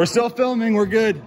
We're still filming, we're good.